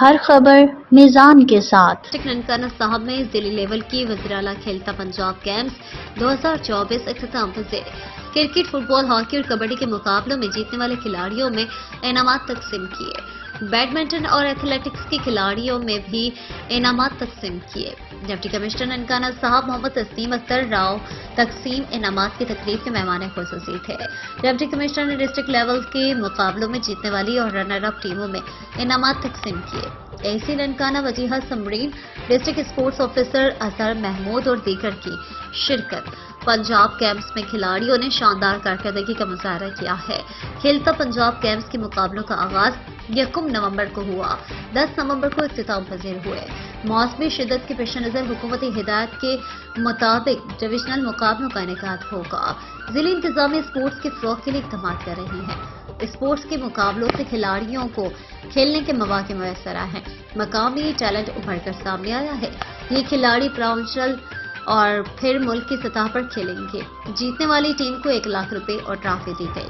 ہر خبر میزان کے ساتھ۔ ڈسٹرکٹ ننکانہ صاحب میں ضلعی لیول کی وزیراعلا کھیلتا پنجاب گیمز دو ہزار چوبیس اختتام پذیر کرکٹ فٹ بال ہاکی اور کبڈی کے مقابلوں میں جیتنے والے کھلاڑیوں میں انعامات تقسیم کیے۔ بیڈمنٹن اور ایتھلیٹکس کے کھلاڑیوں میں بھی انعامات تقسیم کیے۔ ڈپٹی کمشنر ننکانہ صاحب محمد تسلیم اختر راؤ تقسیم انعامات کی تقریب کے مہمان خصوصی تھے۔ ڈپٹی کمشنر نے ڈسٹرکٹ لیول کے مقابلوں میں جیتنے والی اور رنر اپ ٹیموں میں انعامات تقسیم کیے۔ A C Nankana Wajiha Samreen district sports officer Azhar Mahmood اور دیگر کی شرکت۔ پنجاب گیمز میں کھلاڑیوں نے شاندار کارکردگی کا مظاہرہ کیا ہے۔ کھیلتا پنجاب گیمز کے مقابلوں کا آغاز یکم نومبر کو ہوا۔ دس نومبر کو اختتام پذیر ہوئے۔ موسمی شدت کے پیش نظر حکومتی ہدایت کے مطابق ڈویژنل مقابلوں کا انعقاد ہوگا۔ ضلع انتظامیہ اسپورٹس کے فروغ کے لیے اقدامات کر رہی ہیں اسپورٹس کے مقابلوں سے کھلاڑیوں کو کھیلنے کے مواقع میسر آئے ہیں۔ مقامی ٹیلنٹ ابھر کر سامنے آیا ہے۔ یہ کھلاڑی پراؤنشل اور پھر ملک کی سطح پر کھیلیں گے۔ جیتنے والی ٹیم کو ایک لاکھ روپے اور ٹرافی دی گئی۔